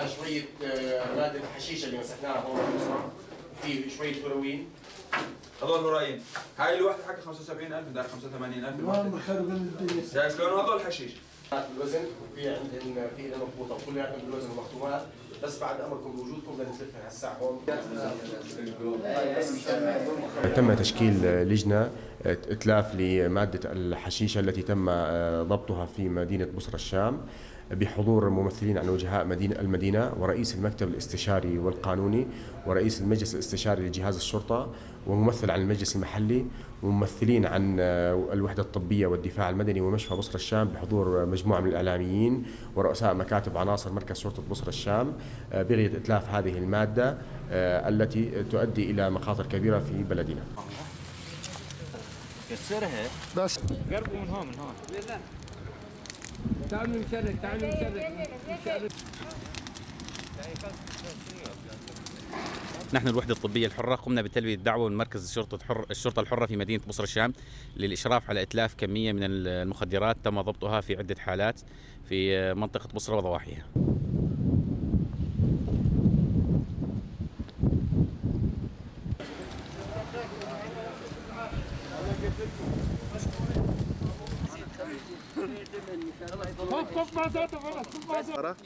عندنا شوية آه، ماده الحشيشة اللي مسكناها هون بالمصنع في شوية هيروين هذول هرايين هاي الوحدة حق 75000 دار 85000 الوحده مخربين الدنيا. شايف شلون هذول حشيش بالوزن وفي عندهم في لنا مضبوطه وكلياتهم بالوزن ومختومات بس بعد أمركم بوجودكم بدنا نلفها هالساعه هون. تم تشكيل لجنة إتلاف لمادة الحشيشة التي تم ضبطها في مدينة بصرة الشام. بحضور ممثلين عن وجهاء مدينة المدينة ورئيس المكتب الاستشاري والقانوني ورئيس المجلس الاستشاري لجهاز الشرطة وممثل عن المجلس المحلي وممثلين عن الوحدة الطبية والدفاع المدني ومشفى بصرة الشام بحضور مجموعة من الإعلاميين ورؤساء مكاتب عناصر مركز شرطة بصرة الشام بغية إتلاف هذه المادة التي تؤدي إلى مخاطر كبيرة في بلدنا. كسرها بس. قربوا من هون من هون. تعالوا نشارك تعالوا نشارك نحن الوحدة الطبية الحرة قمنا بتلبية دعوة من مركز الشرطة الحر الشرطة الحرة في مدينة بصرة الشام للإشراف على إتلاف كمية من المخدرات تم ضبطها في عدة حالات في منطقة بصرة وضواحيها. Top top mazat var. Top mazat.